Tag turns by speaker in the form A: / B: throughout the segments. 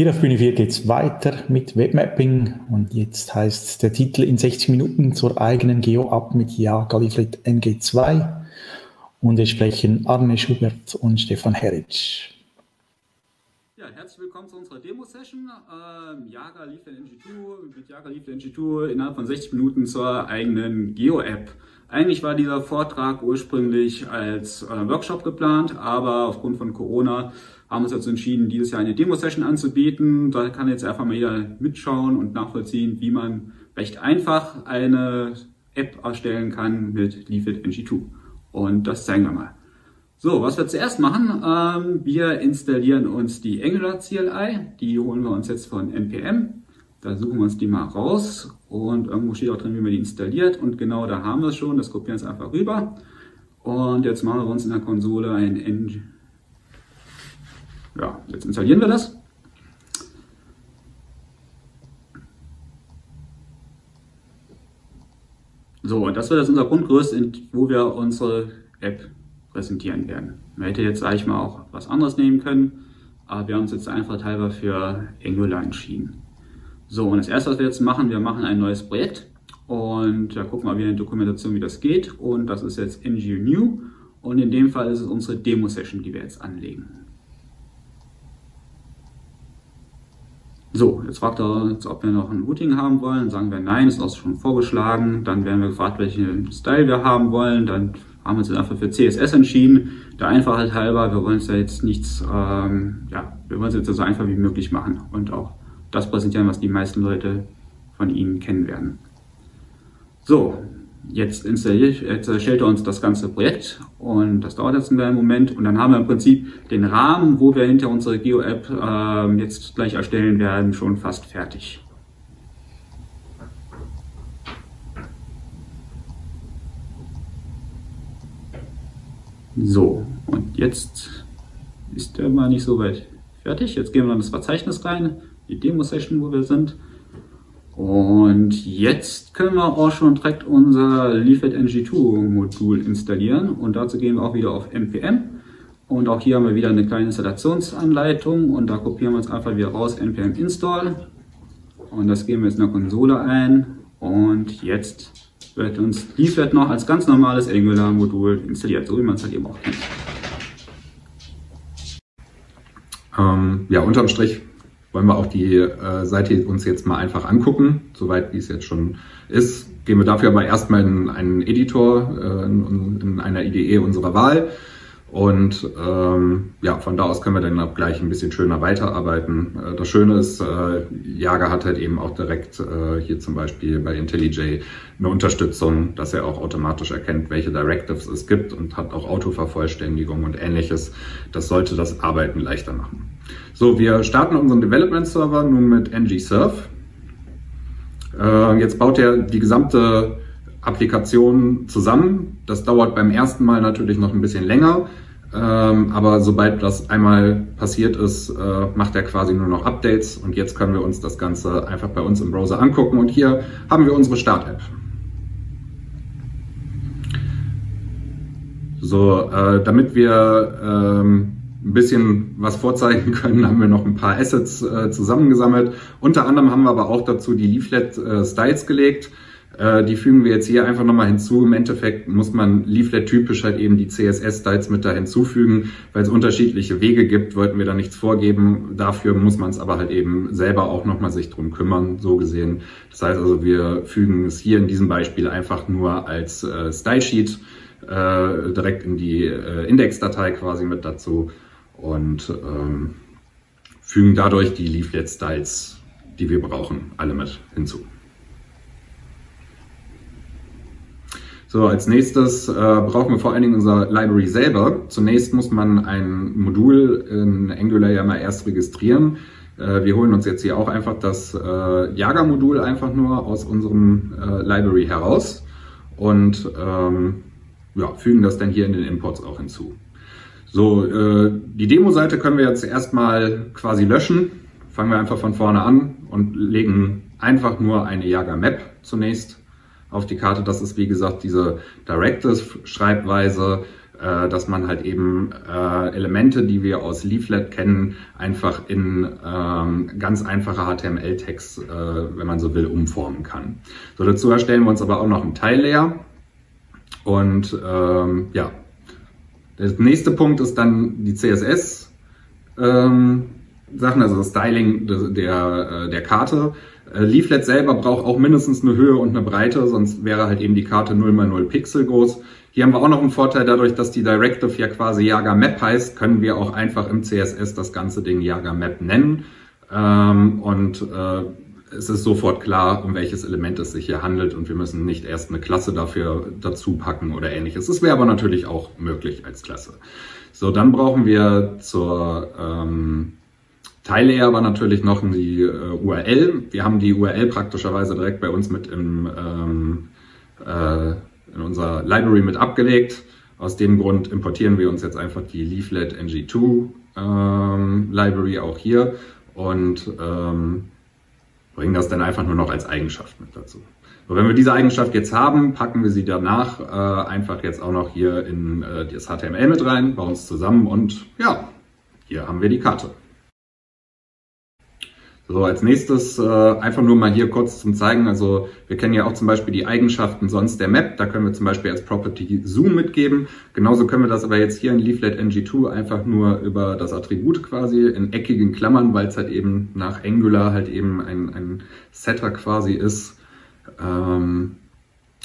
A: Hier auf Bühne 4 geht es weiter mit Webmapping und jetzt heißt der Titel in 60 Minuten zur eigenen Geo-App mit Jaga Leaflet NG2 und es sprechen Arne Schubert und Stefan Heritsch.
B: Ja, herzlich willkommen zu unserer Demo-Session. Ähm, Jaga Leaflet NG2 mit Jaga Leaflet NG2 innerhalb von 60 Minuten zur eigenen Geo-App. Eigentlich war dieser Vortrag ursprünglich als äh, Workshop geplant, aber aufgrund von Corona haben uns dazu entschieden, dieses Jahr eine Demo-Session anzubieten. Da kann jetzt einfach mal jeder mitschauen und nachvollziehen, wie man recht einfach eine App erstellen kann mit Leaflet NG2. Und das zeigen wir mal. So, was wir zuerst machen, ähm, wir installieren uns die Angular CLI. Die holen wir uns jetzt von npm. Da suchen wir uns die mal raus und irgendwo steht auch drin, wie man die installiert. Und genau da haben wir es schon. Das kopieren wir jetzt einfach rüber. Und jetzt machen wir uns in der Konsole ein Ng ja, jetzt installieren wir das. So, und das wird jetzt unser Grundgerüst, wo wir unsere App präsentieren werden. Man hätte jetzt, sage ich mal, auch was anderes nehmen können, aber wir haben uns jetzt einfach teilweise für Angular entschieden. So, und das erste, was wir jetzt machen, wir machen ein neues Projekt und da gucken wir wieder in die Dokumentation, wie das geht und das ist jetzt NGU New und in dem Fall ist es unsere Demo-Session, die wir jetzt anlegen. So, jetzt fragt er uns, ob wir noch ein Routing haben wollen. Sagen wir nein, ist auch schon vorgeschlagen. Dann werden wir gefragt, welchen Style wir haben wollen. Dann haben wir uns einfach für CSS entschieden. Der Einfachheit halber, wir wollen es ja jetzt nichts, ähm, ja, wir wollen es jetzt so einfach wie möglich machen und auch das präsentieren, was die meisten Leute von Ihnen kennen werden. So, Jetzt, installiert, jetzt erstellt er uns das ganze Projekt und das dauert jetzt einen Moment und dann haben wir im Prinzip den Rahmen, wo wir hinter unsere Geo-App äh, jetzt gleich erstellen werden, schon fast fertig. So, und jetzt ist der mal nicht so weit fertig. Jetzt gehen wir in das Verzeichnis rein, die Demo-Session, wo wir sind. Und jetzt können wir auch schon direkt unser Leaflet NG2 Modul installieren. Und dazu gehen wir auch wieder auf npm und auch hier haben wir wieder eine kleine Installationsanleitung. Und da kopieren wir uns einfach wieder raus npm install. Und das geben wir jetzt in der Konsole ein. Und jetzt wird uns Leaflet noch als ganz normales Angular Modul installiert, so wie man es halt eben auch kennt.
C: Ähm, ja, unterm Strich wollen wir auch die äh, Seite uns jetzt mal einfach angucken, soweit wie es jetzt schon ist. Gehen wir dafür aber erstmal in einen Editor, äh, in, in einer IDE unserer Wahl. Und ähm, ja, von da aus können wir dann auch gleich ein bisschen schöner weiterarbeiten. Äh, das Schöne ist, äh, Jager hat halt eben auch direkt äh, hier zum Beispiel bei IntelliJ eine Unterstützung, dass er auch automatisch erkennt, welche Directives es gibt und hat auch Autovervollständigung und ähnliches. Das sollte das Arbeiten leichter machen. So, wir starten unseren Development Server nun mit ng-serve. Äh, jetzt baut er die gesamte Applikation zusammen. Das dauert beim ersten Mal natürlich noch ein bisschen länger, ähm, aber sobald das einmal passiert ist, äh, macht er quasi nur noch Updates und jetzt können wir uns das Ganze einfach bei uns im Browser angucken und hier haben wir unsere Start-App. So, äh, damit wir ähm, ein bisschen was vorzeigen können, haben wir noch ein paar Assets äh, zusammengesammelt. Unter anderem haben wir aber auch dazu die Leaflet äh, Styles gelegt. Äh, die fügen wir jetzt hier einfach nochmal hinzu. Im Endeffekt muss man Leaflet-typisch halt eben die CSS-Styles mit da hinzufügen. Weil es unterschiedliche Wege gibt, wollten wir da nichts vorgeben. Dafür muss man es aber halt eben selber auch nochmal sich drum kümmern, so gesehen. Das heißt also, wir fügen es hier in diesem Beispiel einfach nur als äh, Style-Sheet äh, direkt in die äh, Index-Datei quasi mit dazu und ähm, fügen dadurch die Leaflet-Styles, die wir brauchen, alle mit hinzu. So, als nächstes äh, brauchen wir vor allen Dingen unser Library selber. Zunächst muss man ein Modul in Angular ja mal erst registrieren. Äh, wir holen uns jetzt hier auch einfach das äh, Jager-Modul einfach nur aus unserem äh, Library heraus und ähm, ja, fügen das dann hier in den Imports auch hinzu. So, äh, die Demo-Seite können wir jetzt erstmal quasi löschen. Fangen wir einfach von vorne an und legen einfach nur eine Jager Map zunächst auf die Karte. Das ist wie gesagt diese Directives-Schreibweise, äh, dass man halt eben äh, Elemente, die wir aus Leaflet kennen, einfach in ähm, ganz einfache HTML-Text, äh, wenn man so will, umformen kann. So, dazu erstellen wir uns aber auch noch ein Teil-Layer. Und ähm, ja, der nächste Punkt ist dann die CSS. Ähm, Sachen, also das Styling der, der Karte. Leaflet selber braucht auch mindestens eine Höhe und eine Breite, sonst wäre halt eben die Karte 0 x 0 Pixel groß. Hier haben wir auch noch einen Vorteil, dadurch, dass die Directive ja quasi Jager Map heißt, können wir auch einfach im CSS das ganze Ding Jager Map nennen. Ähm, und äh, es ist sofort klar, um welches Element es sich hier handelt und wir müssen nicht erst eine Klasse dafür dazu packen oder ähnliches. Das wäre aber natürlich auch möglich als Klasse. So, dann brauchen wir zur ähm, Teile aber natürlich noch die äh, URL. Wir haben die URL praktischerweise direkt bei uns mit im, ähm, äh, in unserer Library mit abgelegt. Aus dem Grund importieren wir uns jetzt einfach die Leaflet ng2 ähm, Library auch hier und ähm, bringen das dann einfach nur noch als Eigenschaft mit dazu. So, wenn wir diese Eigenschaft jetzt haben, packen wir sie danach äh, einfach jetzt auch noch hier in äh, das HTML mit rein, bauen es zusammen und ja, hier haben wir die Karte. So, als nächstes äh, einfach nur mal hier kurz zum Zeigen. Also wir kennen ja auch zum Beispiel die Eigenschaften sonst der Map. Da können wir zum Beispiel als Property Zoom mitgeben. Genauso können wir das aber jetzt hier in Leaflet ng2 einfach nur über das Attribut quasi in eckigen Klammern, weil es halt eben nach Angular halt eben ein, ein Setter quasi ist. Ähm,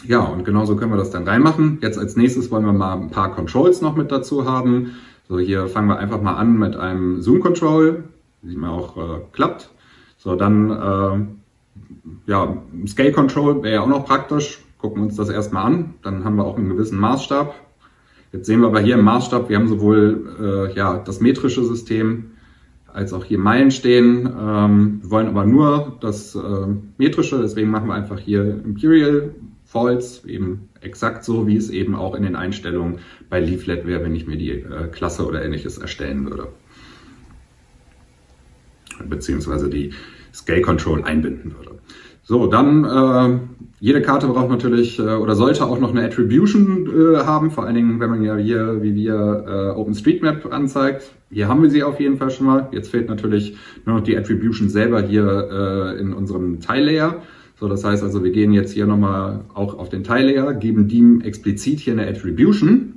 C: ja, und genauso können wir das dann reinmachen. Jetzt als nächstes wollen wir mal ein paar Controls noch mit dazu haben. So, hier fangen wir einfach mal an mit einem Zoom Control. Sieht man auch äh, klappt. So, dann äh, ja, Scale Control wäre ja auch noch praktisch. Gucken wir uns das erstmal an. Dann haben wir auch einen gewissen Maßstab. Jetzt sehen wir aber hier im Maßstab, wir haben sowohl äh, ja, das metrische System als auch hier Meilen stehen. Ähm, wir wollen aber nur das äh, metrische, deswegen machen wir einfach hier Imperial False, eben exakt so, wie es eben auch in den Einstellungen bei Leaflet wäre, wenn ich mir die äh, Klasse oder ähnliches erstellen würde. Beziehungsweise die Scale Control einbinden würde. So, dann äh, jede Karte braucht natürlich äh, oder sollte auch noch eine Attribution äh, haben, vor allen Dingen, wenn man ja hier wie wir äh, OpenStreetMap anzeigt. Hier haben wir sie auf jeden Fall schon mal. Jetzt fehlt natürlich nur noch die Attribution selber hier äh, in unserem Tile-Layer. So, das heißt also, wir gehen jetzt hier nochmal auch auf den Tile-Layer, geben dem explizit hier eine Attribution.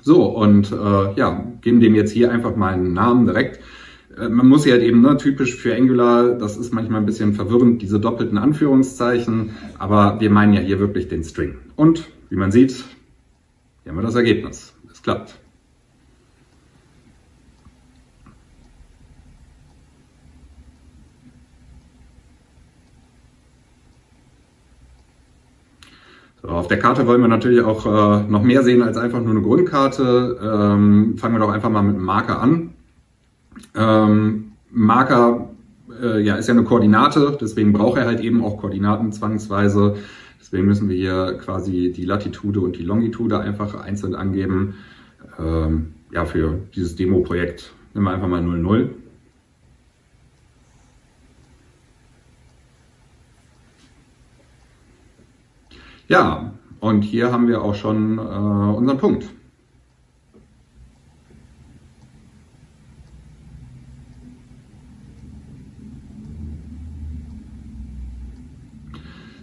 C: So, und äh, ja, geben dem jetzt hier einfach mal einen Namen direkt. Äh, man muss ja halt eben, ne, typisch für Angular, das ist manchmal ein bisschen verwirrend, diese doppelten Anführungszeichen, aber wir meinen ja hier wirklich den String. Und wie man sieht, hier haben wir das Ergebnis. Es klappt. Auf der Karte wollen wir natürlich auch äh, noch mehr sehen als einfach nur eine Grundkarte. Ähm, fangen wir doch einfach mal mit einem Marker an. Ähm, Marker äh, ja, ist ja eine Koordinate, deswegen braucht er halt eben auch Koordinaten zwangsweise. Deswegen müssen wir hier quasi die Latitude und die Longitude einfach einzeln angeben. Ähm, ja, für dieses Demo-Projekt nehmen wir einfach mal 00. Ja, und hier haben wir auch schon äh, unseren Punkt.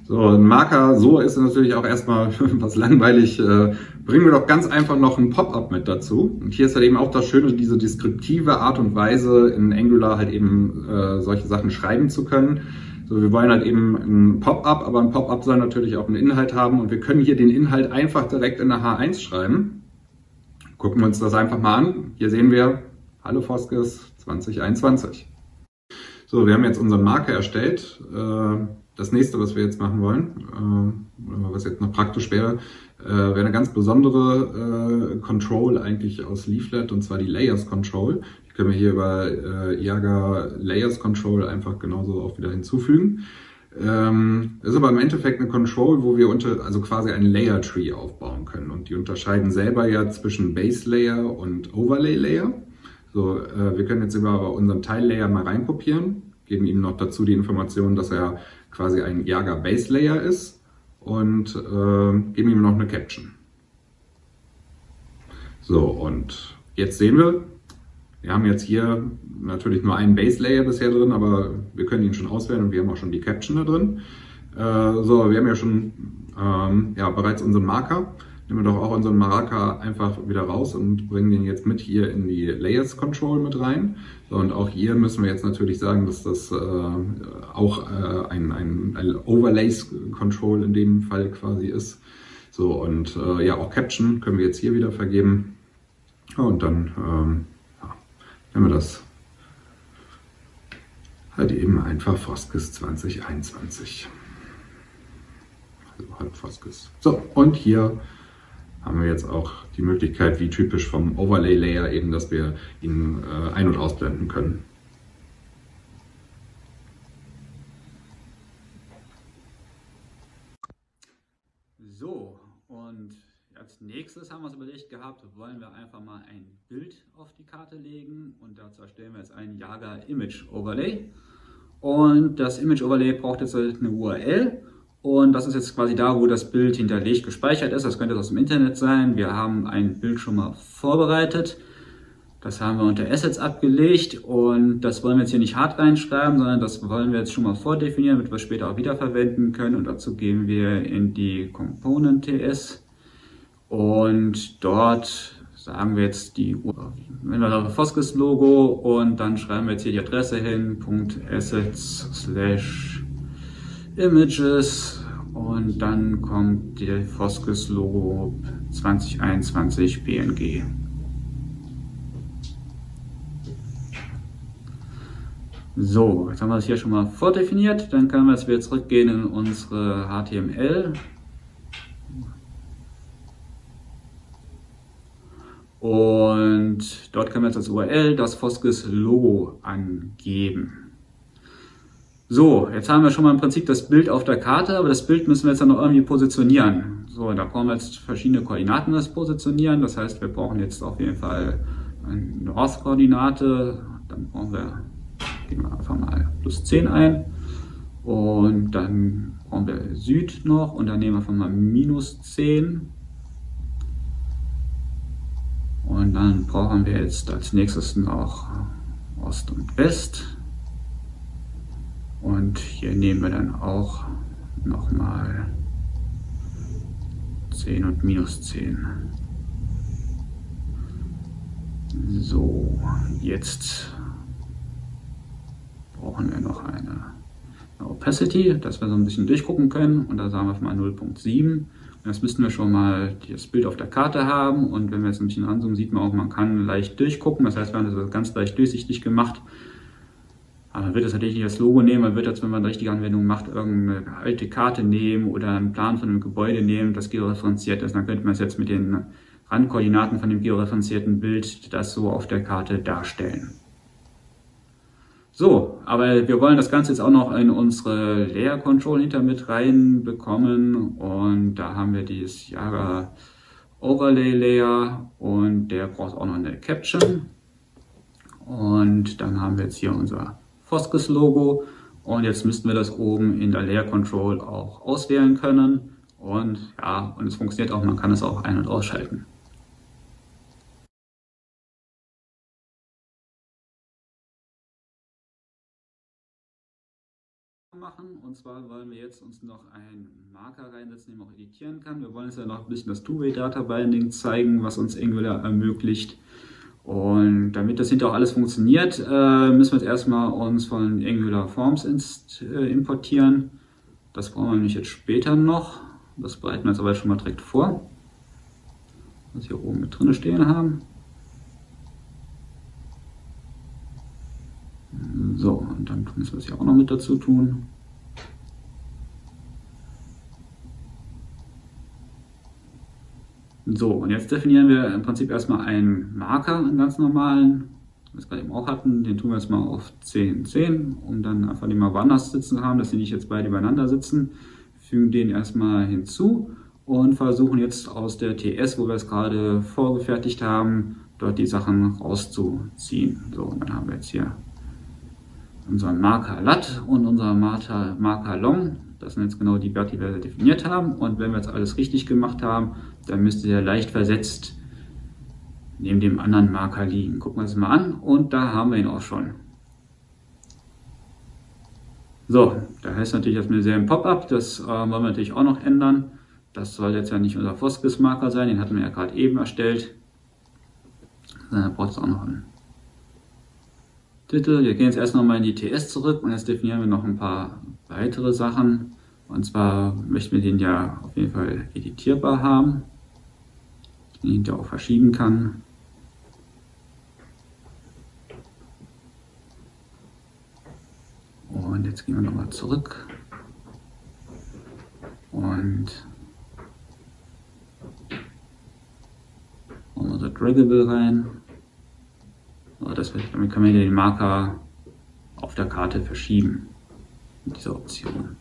C: So, ein Marker, so ist natürlich auch erstmal was langweilig. Äh, bringen wir doch ganz einfach noch ein Pop-up mit dazu. Und hier ist halt eben auch das Schöne, diese deskriptive Art und Weise in Angular halt eben äh, solche Sachen schreiben zu können. So, wir wollen halt eben ein Pop-up, aber ein Pop-up soll natürlich auch einen Inhalt haben und wir können hier den Inhalt einfach direkt in der H1 schreiben. Gucken wir uns das einfach mal an. Hier sehen wir Hallo Foskes 2021. So, wir haben jetzt unseren Marker erstellt. Äh, das nächste, was wir jetzt machen wollen, äh, was jetzt noch praktisch wäre, äh, wäre eine ganz besondere äh, Control eigentlich aus Leaflet und zwar die Layers Control. Die können wir hier über äh, Iaga Layers Control einfach genauso auch wieder hinzufügen. Ähm, ist aber im Endeffekt eine Control, wo wir unter, also quasi ein Layer Tree aufbauen können. Und die unterscheiden selber ja zwischen Base Layer und Overlay Layer. So, äh, wir können jetzt über unseren Teil Layer mal reinkopieren geben ihm noch dazu die Information, dass er quasi ein Jager Base Layer ist und äh, geben ihm noch eine Caption. So, und jetzt sehen wir, wir haben jetzt hier natürlich nur einen Base Layer bisher drin, aber wir können ihn schon auswählen und wir haben auch schon die Caption da drin. Äh, so, wir haben ja schon ähm, ja, bereits unseren Marker. Nehmen wir doch auch unseren Marker einfach wieder raus und bringen den jetzt mit hier in die Layers Control mit rein. Und auch hier müssen wir jetzt natürlich sagen, dass das äh, auch äh, ein, ein, ein Overlays Control in dem Fall quasi ist. So, und äh, ja, auch Caption können wir jetzt hier wieder vergeben. Und dann, ähm, ja, nennen wir das halt eben einfach Foskis 2021. Also halt Foskis. So, und hier haben wir jetzt auch die Möglichkeit, wie typisch vom Overlay Layer eben, dass wir ihn äh, ein- und ausblenden können.
B: So, und als nächstes haben wir uns überlegt gehabt, wollen wir einfach mal ein Bild auf die Karte legen und dazu erstellen wir jetzt ein Jager Image Overlay. Und das Image Overlay braucht jetzt eine URL und das ist jetzt quasi da, wo das Bild hinterlegt gespeichert ist. Das könnte aus dem Internet sein. Wir haben ein Bild schon mal vorbereitet. Das haben wir unter Assets abgelegt und das wollen wir jetzt hier nicht hart reinschreiben, sondern das wollen wir jetzt schon mal vordefinieren, damit wir später auch wiederverwenden können. Und dazu gehen wir in die Component TS und dort sagen wir jetzt die Foskis Logo und dann schreiben wir jetzt hier die Adresse hin, .assets slash Images und dann kommt der Foskes Logo 2021 PNG. So, jetzt haben wir das hier schon mal vordefiniert. Dann können wir jetzt wieder zurückgehen in unsere HTML. Und dort können wir jetzt als URL das Foskes Logo angeben. So, jetzt haben wir schon mal im Prinzip das Bild auf der Karte, aber das Bild müssen wir jetzt dann noch irgendwie positionieren. So, da brauchen wir jetzt verschiedene Koordinaten das positionieren. Das heißt, wir brauchen jetzt auf jeden Fall eine North-Koordinate. Dann brauchen wir, geben wir einfach mal plus 10 ein. Und dann brauchen wir Süd noch und dann nehmen wir einfach mal minus 10. Und dann brauchen wir jetzt als nächstes noch Ost und West. Und hier nehmen wir dann auch nochmal 10 und minus 10. So, jetzt brauchen wir noch eine, Opacity, dass wir so ein bisschen durchgucken können. Und da sagen wir mal 0.7. Und das müssten wir schon mal das Bild auf der Karte haben. Und wenn wir jetzt ein bisschen ranzoomen, sieht man auch, man kann leicht durchgucken. Das heißt, wir haben das ganz leicht durchsichtig gemacht. Aber man wird das natürlich nicht als Logo nehmen, man wird jetzt, wenn man eine richtige Anwendung macht, irgendeine alte Karte nehmen oder einen Plan von einem Gebäude nehmen, das georeferenziert ist. Dann könnte man es jetzt mit den Randkoordinaten von dem georeferenzierten Bild das so auf der Karte darstellen. So, aber wir wollen das Ganze jetzt auch noch in unsere Layer Control hinter mit reinbekommen und da haben wir dieses Java Overlay Layer und der braucht auch noch eine Caption und dann haben wir jetzt hier unser Foskes Logo und jetzt müssten wir das oben in der Layer Control auch auswählen können und ja, und es funktioniert auch, man kann es auch ein- und ausschalten. machen und zwar wollen wir jetzt uns noch einen Marker reinsetzen, den man auch editieren kann. Wir wollen jetzt ja noch ein bisschen das Two-Way Data Binding zeigen, was uns Angular ermöglicht. Und damit das hinterher auch alles funktioniert, äh, müssen wir jetzt erstmal uns von Angular Forms äh, importieren. Das brauchen wir nämlich jetzt später noch. Das bereiten wir jetzt aber schon mal direkt vor. Was wir hier oben mit drin stehen haben. So, und dann müssen wir es hier auch noch mit dazu tun. So, und jetzt definieren wir im Prinzip erstmal einen Marker, einen ganz normalen, was wir eben auch hatten. Den tun wir jetzt mal auf 10, 10, um dann einfach die mal woanders sitzen haben, dass sie nicht jetzt beide übereinander sitzen. Fügen den erstmal hinzu und versuchen jetzt aus der TS, wo wir es gerade vorgefertigt haben, dort die Sachen rauszuziehen. So, und dann haben wir jetzt hier unseren Marker lat und unseren Marker long. Das sind jetzt genau die Werte, die wir definiert haben. Und wenn wir jetzt alles richtig gemacht haben, dann müsste der leicht versetzt neben dem anderen Marker liegen. Gucken wir uns mal an und da haben wir ihn auch schon. So, da heißt natürlich wir sehen Pop-up, das äh, wollen wir natürlich auch noch ändern. Das soll jetzt ja nicht unser Foskis-Marker sein, den hatten wir ja gerade eben erstellt. Da braucht es auch noch einen Titel. Wir gehen jetzt erst nochmal in die TS zurück und jetzt definieren wir noch ein paar weitere Sachen. Und zwar möchten wir den ja auf jeden Fall editierbar haben, den ich auch verschieben kann. Und jetzt gehen wir nochmal zurück und unser Draggable rein. So, das damit können wir den Marker auf der Karte verschieben mit dieser Option.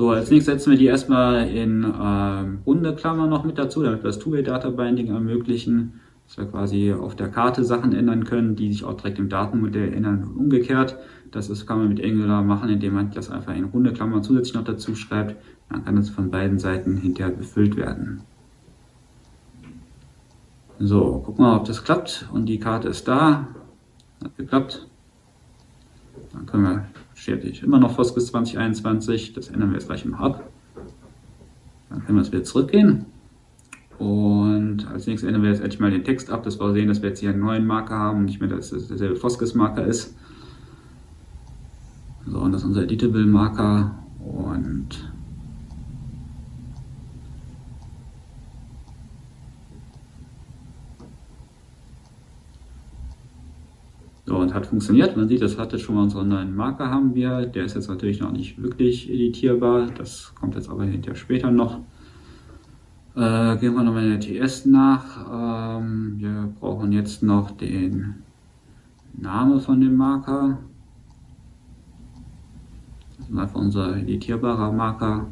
B: So, als nächstes setzen wir die erstmal in äh, runde Klammer noch mit dazu, damit wir das Two-Way-Data-Binding ermöglichen dass wir quasi auf der Karte Sachen ändern können, die sich auch direkt im Datenmodell ändern und umgekehrt. Das ist, kann man mit Angular machen, indem man das einfach in runde Klammern zusätzlich noch dazu schreibt. Dann kann das von beiden Seiten hinterher befüllt werden. So, gucken wir mal, ob das klappt. Und die Karte ist da. Hat geklappt. Dann können wir, steht immer noch Foskis 2021. Das ändern wir jetzt gleich im Hub. Dann können wir jetzt wieder zurückgehen. Und als nächstes ändern wir jetzt endlich mal den Text ab, dass wir sehen, dass wir jetzt hier einen neuen Marker haben und nicht mehr, dass es derselbe Foskes-Marker ist. So, und das ist unser Editable-Marker. Und So, und hat funktioniert. Man sieht, das hatte schon mal unseren neuen Marker haben wir. Der ist jetzt natürlich noch nicht wirklich editierbar. Das kommt jetzt aber hinterher später noch. Äh, gehen wir nochmal in der TS nach. Ähm, wir brauchen jetzt noch den Name von dem Marker. Das ist einfach unser editierbarer Marker.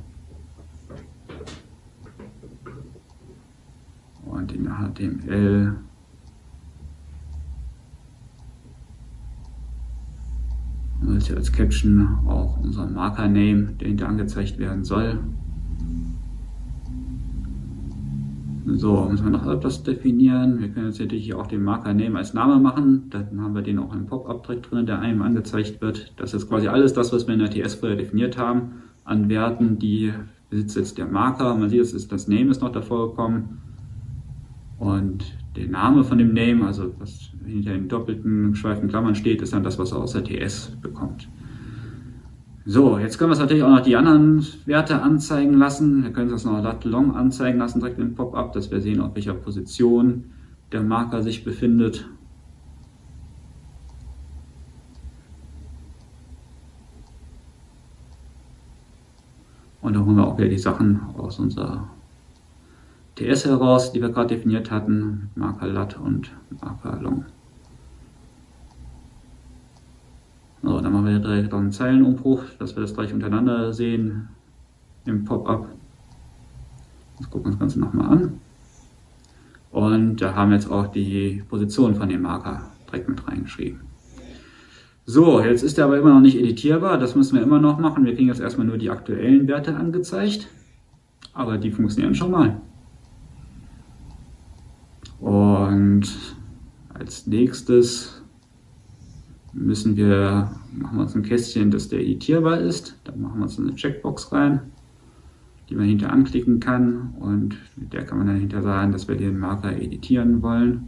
B: Und in HTML hier als Caption auch unser Marker Name, der hinter angezeigt werden soll. So, müssen wir noch etwas definieren. Wir können jetzt natürlich auch den Marker Name als Name machen. Dann haben wir den auch im Pop-up direkt drin, der einem angezeigt wird. Das ist quasi alles das, was wir in der TS vorher definiert haben. An Werten, die besitzt jetzt der Marker. Man sieht, ist, das Name ist noch davor gekommen. Und der Name von dem Name, also was hinter den doppelten geschweiften Klammern steht, ist dann das, was er aus der TS bekommt. So, jetzt können wir es natürlich auch noch die anderen Werte anzeigen lassen. Wir können das noch lat long anzeigen lassen, direkt im Pop-up, dass wir sehen, auf welcher Position der Marker sich befindet. Und dann holen wir auch wieder die Sachen aus unserer TS heraus, die wir gerade definiert hatten, Marker lat und Marker long. So, dann machen wir direkt einen Zeilenumbruch, dass wir das gleich untereinander sehen im Pop-up. Jetzt gucken wir das Ganze nochmal an. Und da haben wir jetzt auch die Position von dem Marker direkt mit reingeschrieben. So, jetzt ist der aber immer noch nicht editierbar. Das müssen wir immer noch machen. Wir kriegen jetzt erstmal nur die aktuellen Werte angezeigt. Aber die funktionieren schon mal. Und als nächstes müssen wir, machen wir uns ein Kästchen, dass der editierbar ist. Da machen wir uns eine Checkbox rein, die man hinter anklicken kann und mit der kann man dann hinter sagen, dass wir den Marker editieren wollen.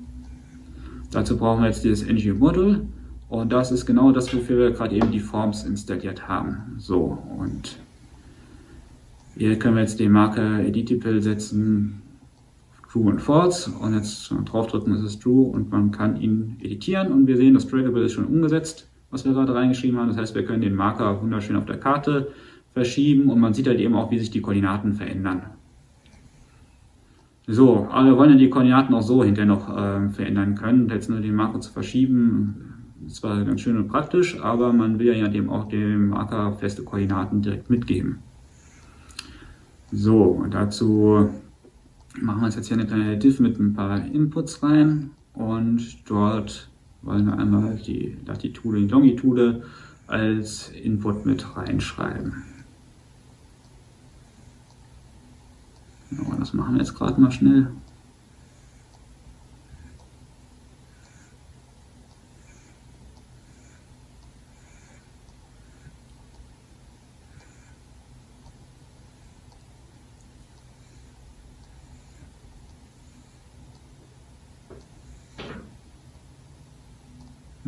B: Dazu brauchen wir jetzt dieses ng Model und das ist genau das, wofür wir gerade eben die Forms installiert haben. So und hier können wir jetzt den Marker Editable setzen, True und False und jetzt draufdrücken ist es True und man kann ihn editieren und wir sehen, das Draggable ist schon umgesetzt, was wir gerade reingeschrieben haben. Das heißt, wir können den Marker wunderschön auf der Karte verschieben und man sieht halt eben auch, wie sich die Koordinaten verändern. So, aber wir wollen ja die Koordinaten auch so hinterher noch äh, verändern können. Jetzt nur den Marker zu verschieben, ist zwar ganz schön und praktisch, aber man will ja dem auch dem Marker feste Koordinaten direkt mitgeben. So, und dazu machen wir uns jetzt hier eine kleine Div mit ein paar Inputs rein und dort wollen wir einmal die Latitude und Longitude als Input mit reinschreiben. Ja, das machen wir jetzt gerade mal schnell.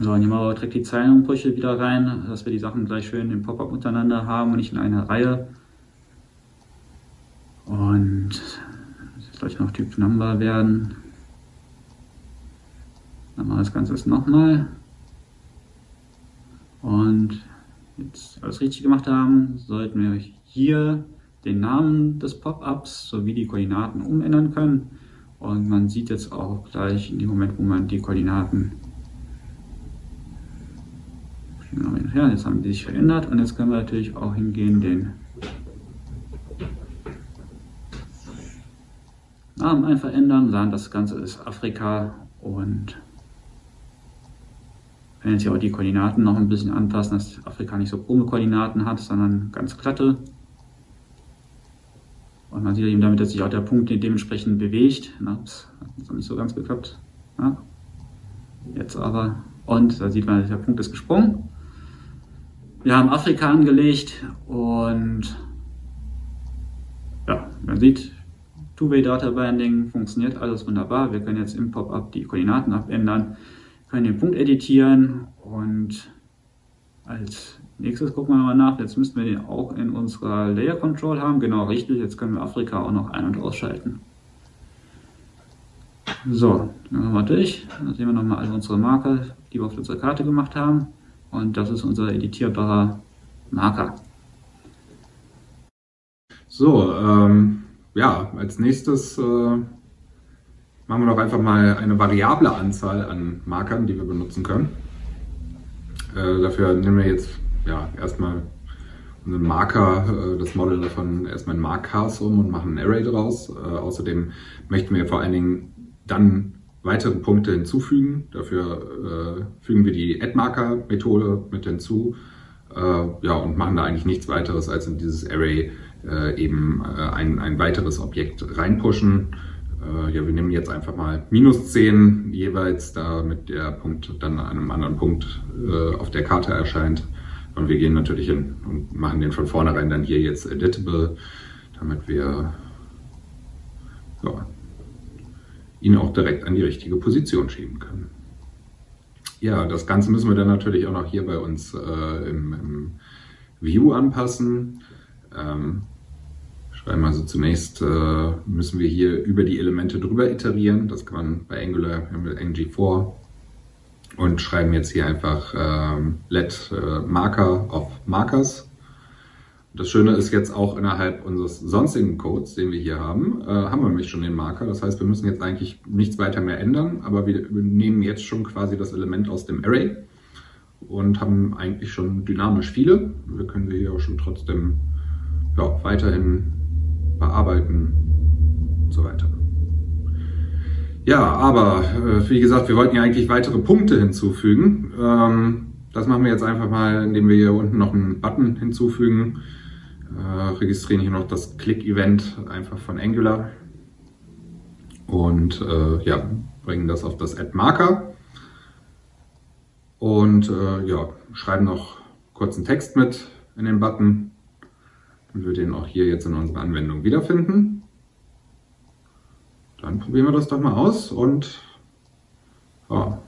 B: So, wir direkt die Zeilenumbrüche wieder rein, dass wir die Sachen gleich schön im Pop-up untereinander haben und nicht in einer Reihe. Und das gleich noch Typ Number werden. Dann machen wir das Ganze nochmal. Und jetzt alles richtig gemacht haben, sollten wir hier den Namen des Pop-ups sowie die Koordinaten umändern können. Und man sieht jetzt auch gleich in dem Moment, wo man die Koordinaten ja, jetzt haben die sich verändert und jetzt können wir natürlich auch hingehen, den Namen einfach ändern, sagen, das Ganze ist Afrika und wenn jetzt hier auch die Koordinaten noch ein bisschen anpassen, dass Afrika nicht so krumme Koordinaten hat, sondern ganz glatte. Und man sieht eben damit, dass sich auch der Punkt dementsprechend bewegt. Na, das hat noch nicht so ganz geklappt. Ja. Jetzt aber. Und da sieht man, der Punkt ist gesprungen. Wir haben Afrika angelegt und ja, man sieht, Two-Way Data Binding funktioniert alles wunderbar. Wir können jetzt im Pop-up die Koordinaten abändern, können den Punkt editieren und als nächstes gucken wir mal nach. Jetzt müssten wir den auch in unserer Layer Control haben. Genau richtig, jetzt können wir Afrika auch noch ein- und ausschalten. So, dann gehen wir durch. Dann sehen wir nochmal alle unsere Marker, die wir auf unserer Karte gemacht haben. Und das ist unser editierbarer Marker.
C: So, ähm, ja, als nächstes äh, machen wir doch einfach mal eine variable Anzahl an Markern, die wir benutzen können. Äh, dafür nehmen wir jetzt ja, erstmal einen Marker, äh, das Model davon erstmal in Markers um und machen ein Array draus. Äh, außerdem möchten wir vor allen Dingen dann weitere Punkte hinzufügen. Dafür äh, fügen wir die AddMarker-Methode mit hinzu äh, ja, und machen da eigentlich nichts weiteres, als in dieses Array äh, eben äh, ein, ein weiteres Objekt reinpushen. Äh, ja, wir nehmen jetzt einfach mal minus 10 jeweils, damit der Punkt dann an einem anderen Punkt äh, auf der Karte erscheint. Und wir gehen natürlich hin und machen den von vornherein dann hier jetzt editable, damit wir ja, ihn auch direkt an die richtige Position schieben können. Ja, das Ganze müssen wir dann natürlich auch noch hier bei uns äh, im, im, View anpassen. Ähm, schreiben also zunächst äh, müssen wir hier über die Elemente drüber iterieren. Das kann man bei Angular mit ng4 und schreiben jetzt hier einfach ähm, let äh, marker of markers das Schöne ist jetzt auch innerhalb unseres sonstigen Codes, den wir hier haben, äh, haben wir nämlich schon den Marker. Das heißt, wir müssen jetzt eigentlich nichts weiter mehr ändern, aber wir, nehmen jetzt schon quasi das Element aus dem Array und haben eigentlich schon dynamisch viele. Wir können sie hier auch schon trotzdem ja, weiterhin bearbeiten und so weiter. Ja, aber äh, wie gesagt, wir wollten ja eigentlich weitere Punkte hinzufügen. Ähm, das machen wir jetzt einfach mal, indem wir hier unten noch einen Button hinzufügen registrieren hier noch das Click-Event einfach von Angular. Und äh, ja, bringen das auf das Add-Marker. Und äh, ja, schreiben noch kurzen Text mit in den Button. Und wir den auch hier jetzt in unserer Anwendung wiederfinden. Dann probieren wir das doch mal aus und ja,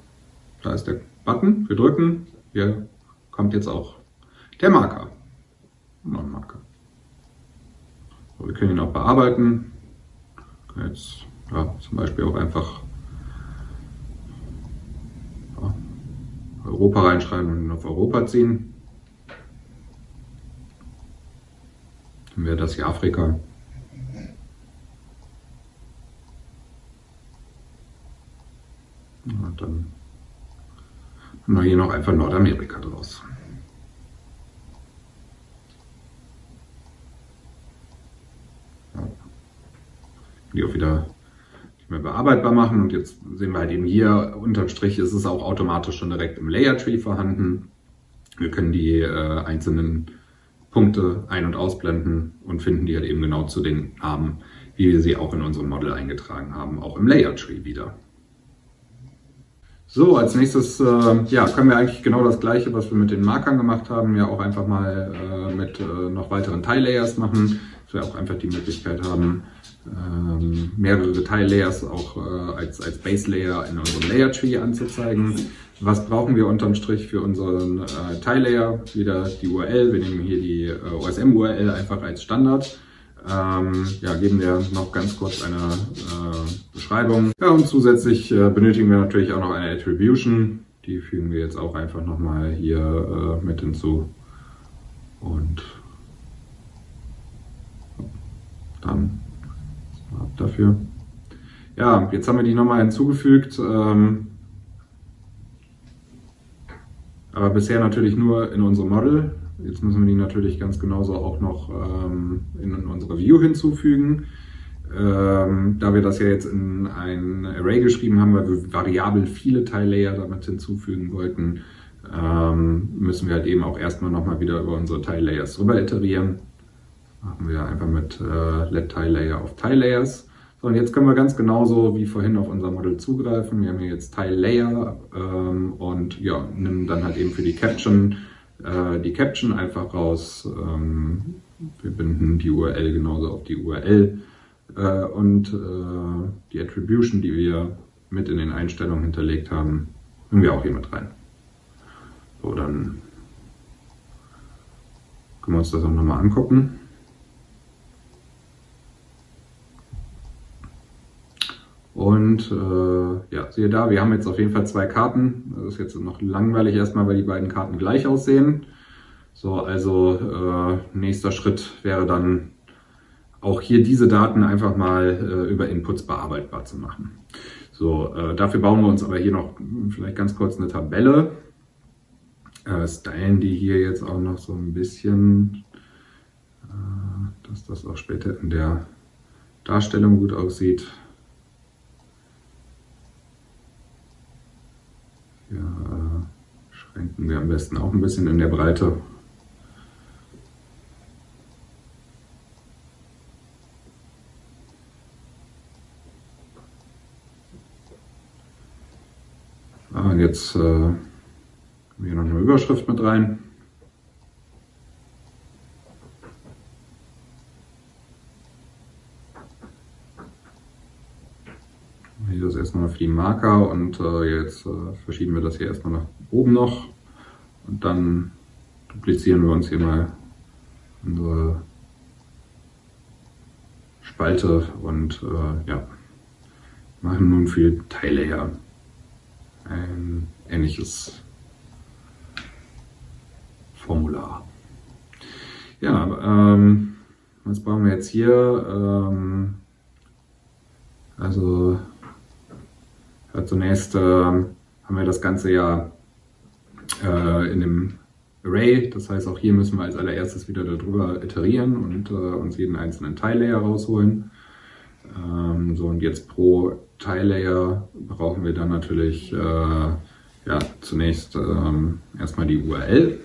C: da ist der Button, wir drücken, hier kommt jetzt auch der Marker, Non-Marker. Wir können ihn auch bearbeiten. Jetzt ja, zum Beispiel auch einfach ja, Europa reinschreiben und ihn auf Europa ziehen. Dann wäre das hier Afrika. Und dann haben wir hier noch einfach Nordamerika draus. Die auch wieder die mehr bearbeitbar machen. Und jetzt sehen wir halt eben hier, unterm Strich ist es auch automatisch schon direkt im Layer Tree vorhanden. Wir können die äh, einzelnen Punkte ein- und ausblenden und finden die halt eben genau zu den Namen, wie wir sie auch in unserem Model eingetragen haben, auch im Layer Tree wieder. So, als nächstes äh, ja, können wir eigentlich genau das gleiche, was wir mit den Markern gemacht haben, ja auch einfach mal äh, mit äh, noch weiteren Teillayers machen, dass wir auch einfach die Möglichkeit haben, ähm, mehrere Teillayers auch äh, als, als Base Layer in unserem Layer Tree anzuzeigen. Was brauchen wir unterm Strich für unseren äh, Teillayer? Wieder die URL. Wir nehmen hier die äh, OSM-URL einfach als Standard. Ähm, ja, geben wir noch ganz kurz eine äh, Beschreibung. Ja, und zusätzlich äh, benötigen wir natürlich auch noch eine Attribution. Die fügen wir jetzt auch einfach nochmal hier äh, mit hinzu. Und dann ab dafür. Ja, jetzt haben wir die nochmal hinzugefügt. Ähm, aber bisher natürlich nur in unserem Model. Jetzt müssen wir die natürlich ganz genauso auch noch ähm, in unsere View hinzufügen. Ähm, da wir das ja jetzt in ein Array geschrieben haben, weil wir variabel viele Teillayer damit hinzufügen wollten, ähm, müssen wir halt eben auch erstmal nochmal wieder über unsere Teillayers drüber iterieren. Machen wir einfach mit äh, let Teillayer auf Teillayers. So, und jetzt können wir ganz genauso wie vorhin auf unser Model zugreifen. Wir haben hier jetzt Teillayer ähm, und ja, nehmen dann halt eben für die Caption äh, die Caption einfach raus. Ähm, wir binden die URL genauso auf die URL äh, und äh, die Attribution, die wir mit in den Einstellungen hinterlegt haben, bringen wir auch hier mit rein. So, dann können wir uns das auch nochmal angucken. Und äh, ja, siehe da, wir haben jetzt auf jeden Fall zwei Karten. Das ist jetzt noch langweilig erstmal, weil die beiden Karten gleich aussehen. So, also äh, nächster Schritt wäre dann auch hier diese Daten einfach mal äh, über Inputs bearbeitbar zu machen. So, äh, dafür bauen wir uns aber hier noch vielleicht ganz kurz eine Tabelle. Äh, stylen die hier jetzt auch noch so ein bisschen, äh, dass das auch später in der Darstellung gut aussieht. Ja, äh, schränken wir am besten auch ein bisschen in der Breite. Ah, jetzt äh, hier noch eine Überschrift mit rein. Ist erstmal für die Marker und äh, jetzt äh, verschieben wir das hier erstmal nach oben noch und dann duplizieren wir uns hier mal unsere Spalte und äh, ja, machen nun für Teile her ein ähnliches Formular. Ja, ähm, was brauchen wir jetzt hier? Ähm, also zunächst äh, haben wir das Ganze ja äh, in dem Array, das heißt auch hier müssen wir als allererstes wieder darüber iterieren und äh, uns jeden einzelnen Teillayer rausholen. Ähm, so und jetzt pro Teillayer brauchen wir dann natürlich äh, ja, zunächst ähm, erstmal die URL.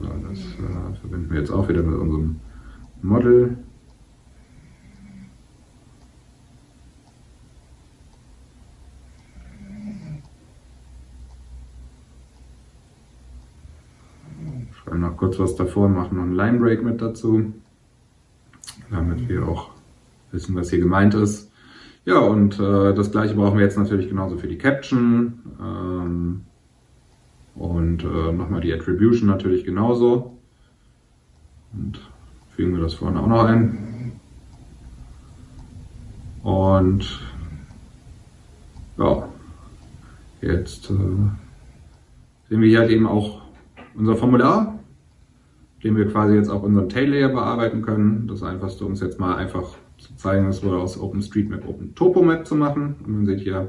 C: So, das äh, verbinden wir jetzt auch wieder mit unserem Model. Schreiben noch kurz was davor, machen noch einen Line Break mit dazu, damit wir auch wissen, was hier gemeint ist. Ja, und äh, das gleiche brauchen wir jetzt natürlich genauso für die Caption. Ähm, und äh, nochmal die Attribution natürlich genauso. Und fügen wir das vorne auch noch ein. Und ja, jetzt äh, sehen wir hier halt eben auch unser Formular, dem wir quasi jetzt auch unseren Tail-Layer bearbeiten können. Das einfachste, um es jetzt mal einfach zu zeigen, ist wohl aus OpenStreetMap OpenTopomap zu machen. Und man sieht hier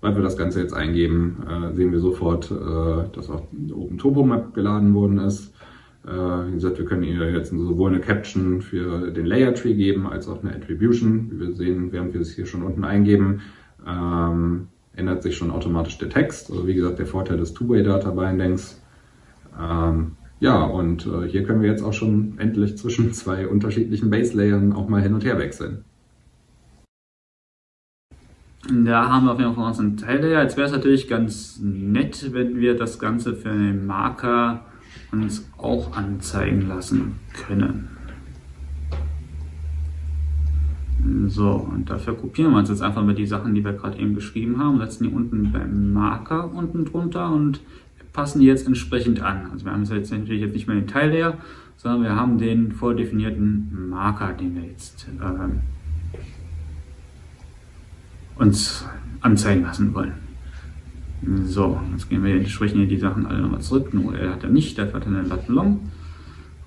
C: Weil wir das Ganze jetzt eingeben, äh, sehen wir sofort, äh, dass auch oben Map geladen worden ist. Äh, wie gesagt, wir können ihr jetzt sowohl eine Caption für den Layer Tree geben, als auch eine Attribution. Wie wir sehen, während wir es hier schon unten eingeben, ähm, ändert sich schon automatisch der Text. Also wie gesagt, der Vorteil des Two-Way Data Bindings. Ähm, ja, und äh, hier können wir jetzt auch schon endlich zwischen zwei unterschiedlichen Base-Layern auch mal hin und her wechseln.
B: Da haben wir auf jeden Fall unseren Teil-Layer. Jetzt wäre es natürlich ganz nett, wenn wir das Ganze für den Marker uns auch anzeigen lassen können. So, und dafür kopieren wir uns jetzt einfach mal die Sachen, die wir gerade eben geschrieben haben, setzen die unten beim Marker unten drunter und passen jetzt entsprechend an. Also wir haben jetzt natürlich jetzt nicht mehr den Teil leer, sondern wir haben den vordefinierten Marker, den wir jetzt ähm, uns anzeigen lassen wollen. So, jetzt gehen wir entsprechend hier die Sachen alle nochmal zurück. Nur er hat er nicht, dafür hat er eine lat.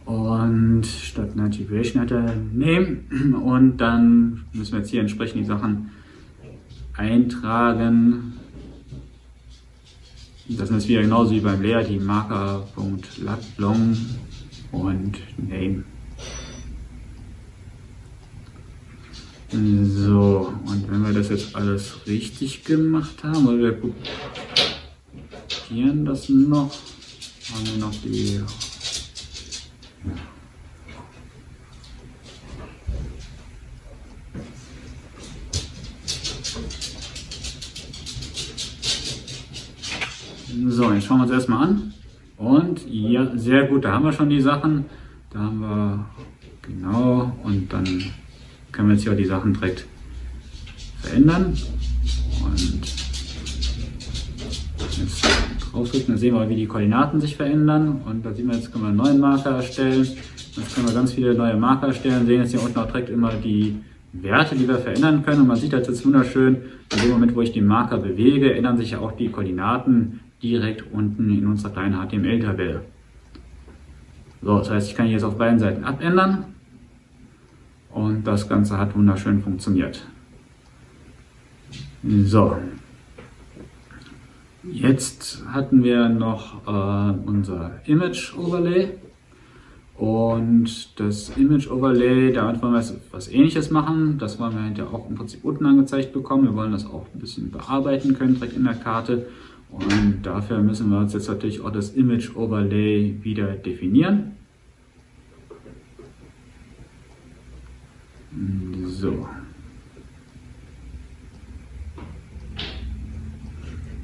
B: Und statt Duration hat er Name. Und dann müssen wir jetzt hier entsprechend die Sachen eintragen. Das ist wieder genauso wie beim Layer, die Marker.lat.long und Name. So, und wenn wir das jetzt alles richtig gemacht haben, oder wir kopieren das noch, haben wir noch die So, jetzt schauen wir uns erstmal an. Und ja, sehr gut, da haben wir schon die Sachen. Da haben wir, genau, und dann können wir jetzt hier die Sachen direkt verändern. Und jetzt draufdrücken, dann sehen wir, wie die Koordinaten sich verändern. Und da sehen wir, jetzt können wir einen neuen Marker erstellen. Jetzt können wir ganz viele neue Marker erstellen. Sehen jetzt hier unten auch direkt immer die Werte, die wir verändern können. Und man sieht das jetzt wunderschön, in dem Moment, wo ich den Marker bewege, ändern sich ja auch die Koordinaten direkt unten in unserer kleinen HTML-Tabelle. So, das heißt, ich kann jetzt auf beiden Seiten abändern und das Ganze hat wunderschön funktioniert. So, jetzt hatten wir noch äh, unser Image Overlay und das Image Overlay, damit wollen wir was ähnliches machen. Das wollen wir hinterher auch im Prinzip unten angezeigt bekommen. Wir wollen das auch ein bisschen bearbeiten können direkt in der Karte und dafür müssen wir uns jetzt natürlich auch das Image Overlay wieder definieren. So.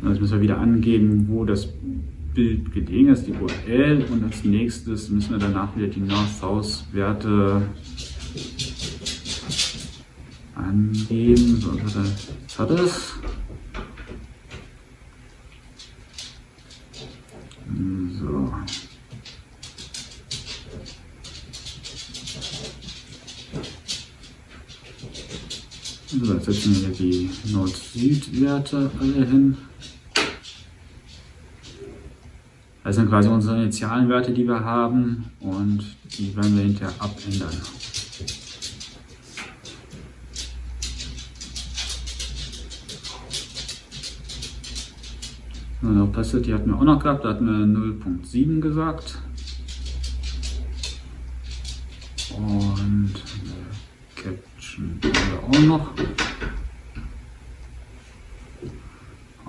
B: Jetzt müssen wir wieder angeben, wo das Bild gelegen ist, die URL. Und als nächstes müssen wir danach wieder die North-South-Werte angeben. So, jetzt hat es. So. So, jetzt setzen wir die Nord-Süd-Werte alle hin. Das sind quasi unsere initialen Werte, die wir haben und die werden wir hinterher abändern. So, Opacity hatten wir auch noch gehabt, da hatten wir 0.7 gesagt. Und Caption haben wir auch noch.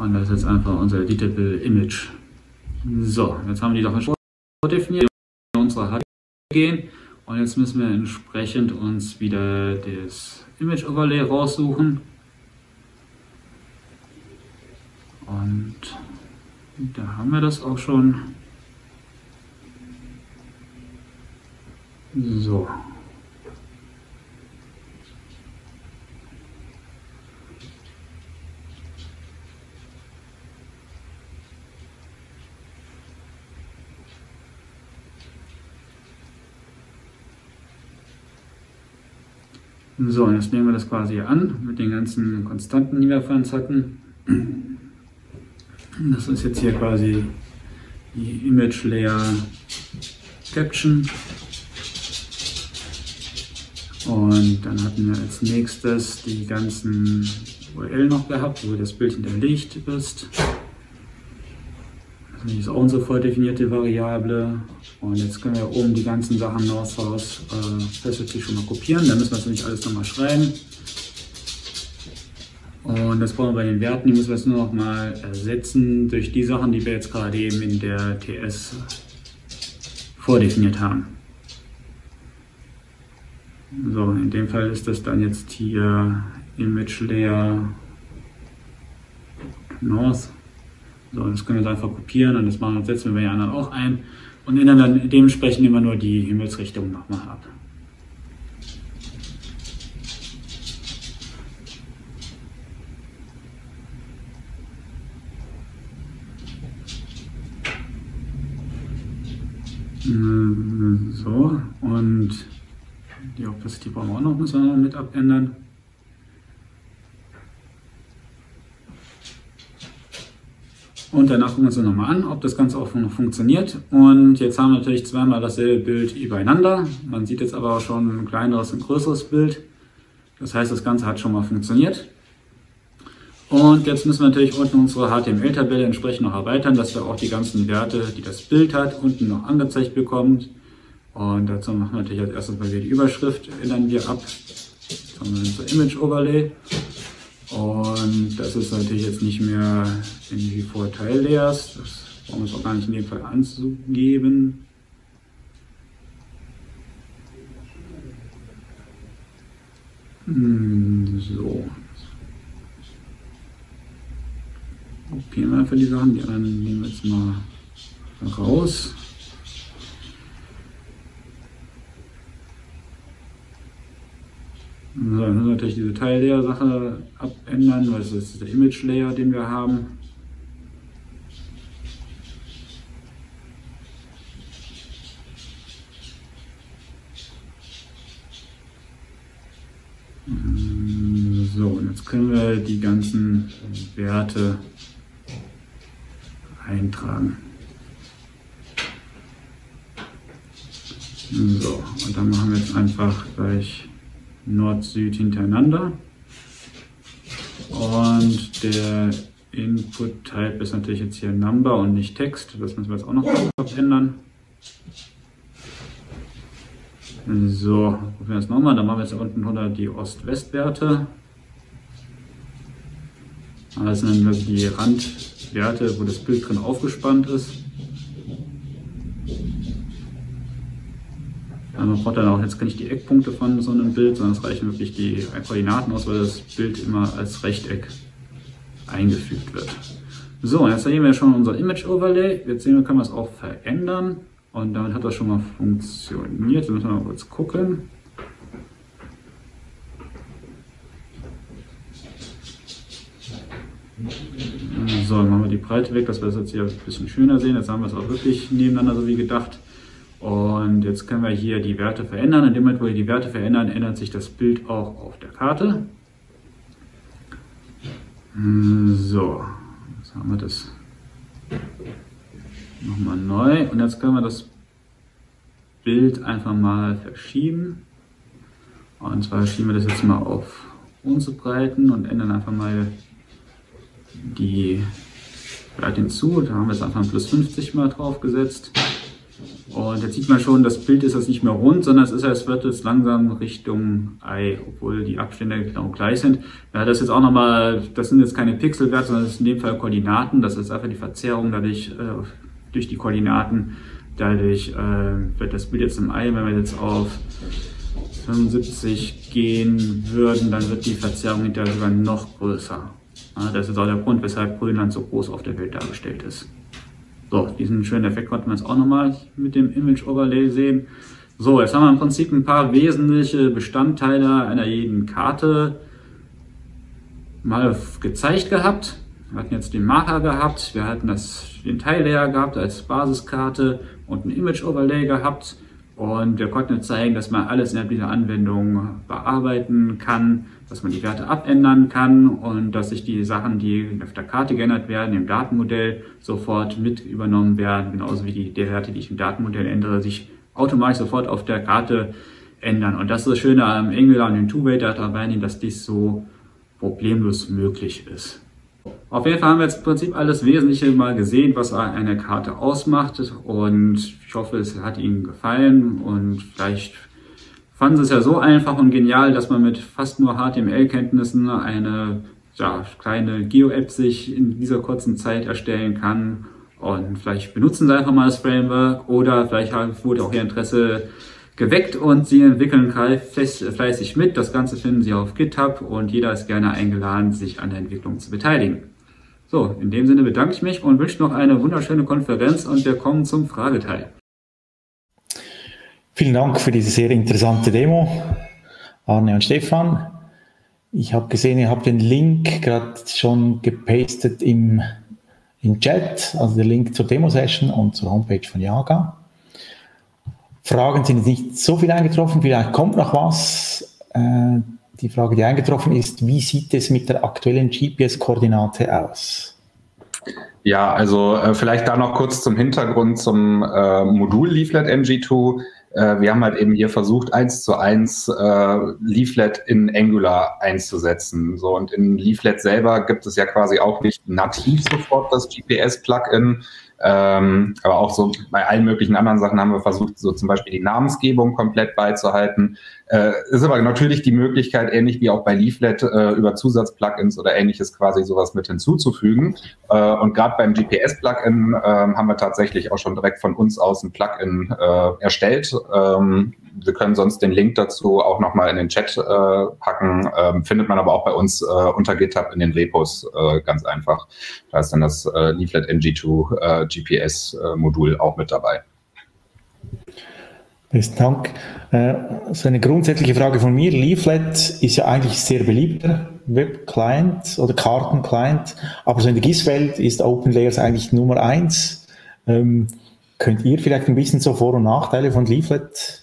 B: Und das ist jetzt einfach unser Editable Image. So, jetzt haben wir die Sachen schon definiert, in unsere HTML gehen und jetzt müssen wir entsprechend uns wieder das Image Overlay raussuchen und da haben wir das auch schon. So. So, jetzt nehmen wir das quasi an mit den ganzen Konstanten, die wir uns hatten. Das ist jetzt hier quasi die Image Layer Caption. Und dann hatten wir als nächstes die ganzen URL noch gehabt, wo das Bild hinterlegt ist. Das ist auch unsere vordefinierte Variable. Und jetzt können wir oben die ganzen Sachen North House äh, schon mal kopieren. Dann müssen wir das nicht alles nochmal schreiben. Und das brauchen wir bei den Werten, die müssen wir jetzt nur noch mal ersetzen durch die Sachen, die wir jetzt gerade eben in der TS vordefiniert haben. So, in dem Fall ist das dann jetzt hier Image Layer North. So, das können wir jetzt einfach kopieren und das machen, setzen wir bei anderen auch ein und ändern dann dementsprechend immer nur die Himmelsrichtung nochmal ab. So, und die Opacity brauchen wir auch noch, müssen wir mit abändern. Und danach gucken wir uns nochmal an, ob das Ganze auch noch funktioniert. Und jetzt haben wir natürlich zweimal dasselbe Bild übereinander. Man sieht jetzt aber auch schon ein kleineres und größeres Bild. Das heißt, das Ganze hat schon mal funktioniert. Und jetzt müssen wir natürlich unten unsere HTML-Tabelle entsprechend noch erweitern, dass wir auch die ganzen Werte, die das Bild hat, unten noch angezeigt bekommen. Und dazu machen wir natürlich als erstes mal wieder die Überschrift, ändern wir ab. Jetzt haben wir unser Image Overlay. Und das ist natürlich jetzt nicht mehr irgendwie Vorteil Layers. Das brauchen wir es auch gar nicht in dem Fall anzugeben. Hm, so, kopieren wir einfach die Sachen, die anderen nehmen wir jetzt mal raus. So, dann müssen wir natürlich diese Teil-Layer-Sache abändern, weil das ist der Image-Layer, den wir haben. So, und jetzt können wir die ganzen Werte eintragen. So, und dann machen wir jetzt einfach gleich Nord-Süd hintereinander. Und der Input-Type ist natürlich jetzt hier Number und nicht Text. Das müssen wir jetzt auch noch ändern. So, probieren wir es nochmal. Dann machen wir jetzt unten runter die Ost-West-Werte. Das sind dann die Randwerte, wo das Bild drin aufgespannt ist. Man braucht dann auch jetzt nicht die Eckpunkte von so einem Bild, sondern es reichen wirklich die Koordinaten aus, weil das Bild immer als Rechteck eingefügt wird. So, jetzt sehen wir schon unser Image Overlay. Jetzt sehen wir, können wir es auch verändern. Und damit hat das schon mal funktioniert. Jetzt müssen wir mal kurz gucken. So, dann machen wir die Breite weg, dass wir das jetzt hier ein bisschen schöner sehen. Jetzt haben wir es auch wirklich nebeneinander so wie gedacht. Und jetzt können wir hier die Werte verändern. In dem Moment, wo wir die Werte verändern, ändert sich das Bild auch auf der Karte. So, jetzt haben wir das nochmal neu. Und jetzt können wir das Bild einfach mal verschieben. Und zwar schieben wir das jetzt mal auf unsere Breiten und ändern einfach mal die Breite hinzu. Da haben wir jetzt einfach ein plus 50 mal drauf gesetzt. Und jetzt sieht man schon, das Bild ist jetzt nicht mehr rund, sondern es ist, es wird jetzt langsam Richtung Ei, obwohl die Abstände genau gleich sind. Ja, das ist jetzt auch nochmal, das sind jetzt keine Pixelwerte, sondern das sind in dem Fall Koordinaten. Das ist einfach die Verzerrung dadurch, äh, durch die Koordinaten. Dadurch äh, wird das Bild jetzt im Ei, wenn wir jetzt auf 75 gehen würden, dann wird die Verzerrung hinterher sogar noch größer. Ja, das ist auch der Grund, weshalb Grönland so groß auf der Welt dargestellt ist. So, diesen schönen Effekt konnten wir jetzt auch nochmal mit dem Image Overlay sehen. So, jetzt haben wir im Prinzip ein paar wesentliche Bestandteile einer jeden Karte mal gezeigt gehabt. Wir hatten jetzt den Marker gehabt, wir hatten das, den Teillayer gehabt als Basiskarte und ein Image Overlay gehabt. Und wir konnten jetzt zeigen, dass man alles innerhalb dieser Anwendung bearbeiten kann, dass man die Werte abändern kann und dass sich die Sachen, die auf der Karte geändert werden, im Datenmodell sofort mit übernommen werden, genauso wie die, die Werte, die ich im Datenmodell ändere, sich automatisch sofort auf der Karte ändern. Und das ist das Schöne am Angular und den Two-Way Data Binding, dass dies so problemlos möglich ist. Auf jeden Fall haben wir jetzt im Prinzip alles Wesentliche mal gesehen, was eine Karte ausmacht und ich hoffe, es hat Ihnen gefallen und vielleicht fanden Sie es ja so einfach und genial, dass man mit fast nur HTML-Kenntnissen eine ja, kleine Geo-App sich in dieser kurzen Zeit erstellen kann und vielleicht benutzen Sie einfach mal das Framework oder vielleicht wurde auch Ihr Interesse geweckt und Sie entwickeln fleißig mit. Das Ganze finden Sie auf GitHub und jeder ist gerne eingeladen, sich an der Entwicklung zu beteiligen. So, in dem Sinne bedanke ich mich und wünsche noch eine wunderschöne Konferenz und wir kommen zum Frageteil.
A: Vielen Dank für diese sehr interessante Demo, Arne und Stefan. Ich habe gesehen, ihr habt den Link gerade schon gepastet im, im Chat, also der Link zur Demo-Session und zur Homepage von Jaga. Fragen sind nicht so viel eingetroffen, vielleicht kommt noch was. Äh, die Frage, die eingetroffen ist, wie sieht es mit der aktuellen GPS-Koordinate aus?
C: Ja, also äh, vielleicht da noch kurz zum Hintergrund zum äh, Modul Leaflet MG2. Äh, wir haben halt eben hier versucht, eins zu eins äh, Leaflet in Angular einzusetzen. So, und in Leaflet selber gibt es ja quasi auch nicht nativ sofort das GPS-Plugin, ähm, aber auch so bei allen möglichen anderen Sachen haben wir versucht, so zum Beispiel die Namensgebung komplett beizuhalten. Äh, ist aber natürlich die Möglichkeit, ähnlich wie auch bei Leaflet, äh, über Zusatzplugins oder ähnliches quasi sowas mit hinzuzufügen. Äh, und gerade beim GPS-Plugin äh, haben wir tatsächlich auch schon direkt von uns aus ein Plugin äh, erstellt. Ähm, wir können sonst den Link dazu auch nochmal in den Chat äh, packen. Ähm, findet man aber auch bei uns äh, unter GitHub in den Repos ganz einfach. Da ist dann das Leaflet MG2 äh, GPS-Modul auch mit dabei.
A: Besten Dank. Äh, so eine grundsätzliche Frage von mir. Leaflet ist ja eigentlich sehr beliebter Web-Client oder Karten-Client, aber so in der GIS-Welt ist OpenLayers eigentlich Nummer eins. Ähm, könnt ihr vielleicht ein bisschen so Vor- und Nachteile von Leaflet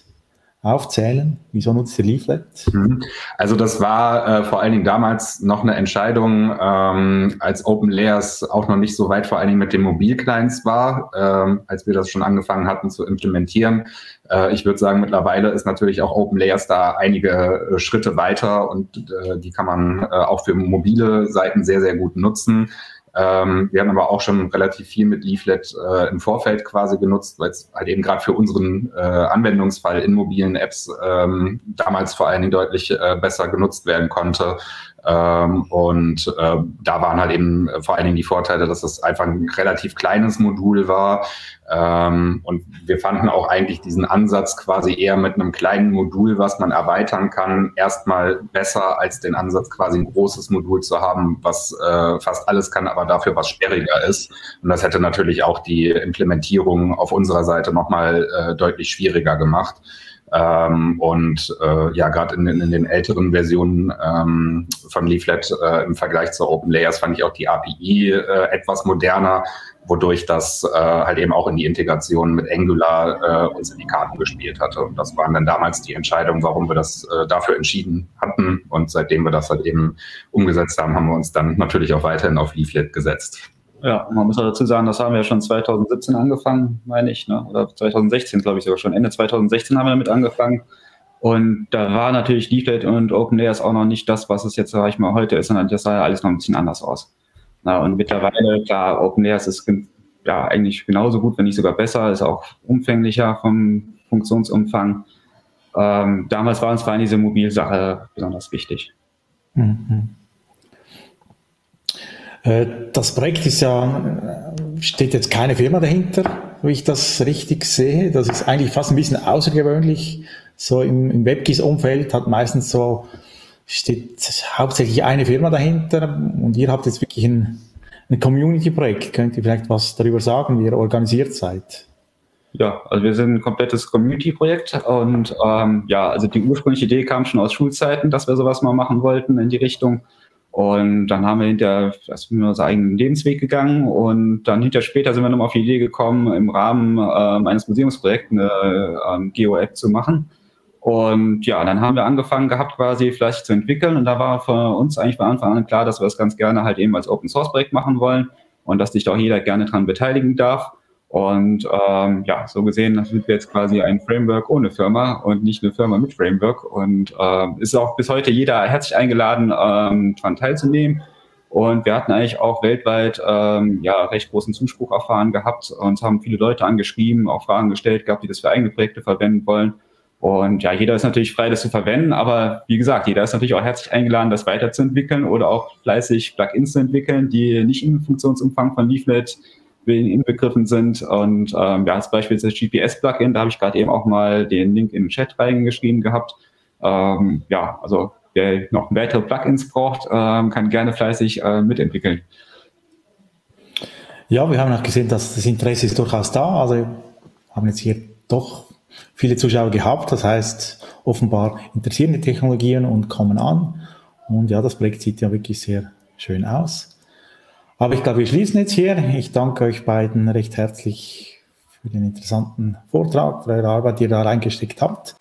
A: aufzählen? Wieso nutzt ihr Leaflet? Mhm.
C: Also das war äh, vor allen Dingen damals noch eine Entscheidung, ähm, als Open Layers auch noch nicht so weit vor allen Dingen mit den Mobilclients war, ähm, als wir das schon angefangen hatten zu implementieren. Äh, ich würde sagen, mittlerweile ist natürlich auch Open Layers da einige äh, Schritte weiter und äh, die kann man äh, auch für mobile Seiten sehr, sehr gut nutzen. Ähm, wir haben aber auch schon relativ viel mit Leaflet äh, im Vorfeld quasi genutzt, weil es halt eben gerade für unseren äh, Anwendungsfall in mobilen Apps ähm, damals vor allen Dingen deutlich äh, besser genutzt werden konnte. Ähm, und äh, da waren halt eben äh, vor allen Dingen die Vorteile, dass es einfach ein relativ kleines Modul war. Ähm, und wir fanden auch eigentlich diesen Ansatz quasi eher mit einem kleinen Modul, was man erweitern kann, erstmal besser als den Ansatz quasi ein großes Modul zu haben, was äh, fast alles kann, aber dafür was sperriger ist. Und das hätte natürlich auch die Implementierung auf unserer Seite nochmal äh, deutlich schwieriger gemacht. Ähm, und äh, ja, gerade in, in, den älteren Versionen ähm, von Leaflet äh, im Vergleich zu Open Layers fand ich auch die API äh, etwas moderner, wodurch das äh, halt eben auch in die Integration mit Angular äh, uns in die Karten gespielt hatte. Und das waren dann damals die Entscheidungen, warum wir das äh, dafür entschieden hatten. Und seitdem wir das halt eben umgesetzt haben, haben wir uns dann natürlich auch weiterhin auf Leaflet gesetzt.
B: Ja, man muss dazu sagen, das haben wir ja schon 2017 angefangen, meine ich, ne? oder 2016, glaube ich sogar schon. Ende 2016 haben wir damit angefangen. Und da war natürlich Leaflet und OpenLayers auch noch nicht das, was es jetzt, sag ich mal, heute ist, sondern das sah ja alles noch ein bisschen anders aus. Na, und mittlerweile, klar, OpenLayers ist ja eigentlich genauso gut, wenn nicht sogar besser, ist auch umfänglicher vom Funktionsumfang. Ähm, damals war uns vor allem diese Mobilsache besonders wichtig. Mhm.
A: Äh, das Projekt ist ja, steht jetzt keine Firma dahinter, wie ich das richtig sehe. Das ist eigentlich fast ein bisschen außergewöhnlich. So im, im WebGIS-Umfeld hat meistens so, steht hauptsächlich eine Firma dahinter und ihr habt jetzt wirklich ein, ein Community-Projekt. Könnt ihr vielleicht was darüber sagen, wie ihr organisiert seid?
B: Ja, also wir sind ein komplettes Community-Projekt und ähm, ja, also die ursprüngliche Idee kam schon aus Schulzeiten, dass wir sowas mal machen wollten in die Richtung. Und dann haben wir hinter, das sind wir unseren eigenen Lebensweg gegangen und dann hinter später sind wir nochmal auf die Idee gekommen, im Rahmen äh, eines Museumsprojekts eine ähm, Geo-App zu machen. Und ja, dann haben wir angefangen gehabt, quasi vielleicht zu entwickeln. Und da war für uns eigentlich von Anfang an klar, dass wir das ganz gerne halt eben als Open Source Projekt machen wollen und dass sich da auch jeder gerne dran beteiligen darf.
D: Und ähm, ja, so gesehen sind wir jetzt quasi ein Framework ohne Firma und nicht eine Firma mit Framework. Und äh, ist auch bis heute jeder herzlich eingeladen, ähm, daran teilzunehmen. Und wir hatten eigentlich auch weltweit ähm, ja recht großen Zuspruch erfahren gehabt. und haben viele Leute angeschrieben, auch Fragen gestellt gehabt, die das für eigene Projekte verwenden wollen. Und ja, jeder ist natürlich frei, das zu verwenden, aber wie gesagt, jeder ist natürlich auch herzlich eingeladen, das weiterzuentwickeln oder auch fleißig Plugins zu entwickeln, die nicht im Funktionsumfang von Leaflet inbegriffen sind. Und ähm, ja, als Beispiel das GPS-Plugin, da habe ich gerade eben auch mal den Link in den Chat reingeschrieben gehabt. Ähm, ja, also wer noch weitere Plugins braucht, ähm, kann gerne fleißig äh, mitentwickeln.
A: Ja, wir haben auch gesehen, dass das Interesse ist durchaus da. Also haben jetzt hier doch viele Zuschauer gehabt. Das heißt, offenbar interessieren die Technologien und kommen an. Und ja, das Projekt sieht ja wirklich sehr schön aus. Aber ich glaube, wir schließen jetzt hier. Ich danke euch beiden recht herzlich für den interessanten Vortrag, für eure Arbeit, die ihr da reingesteckt habt.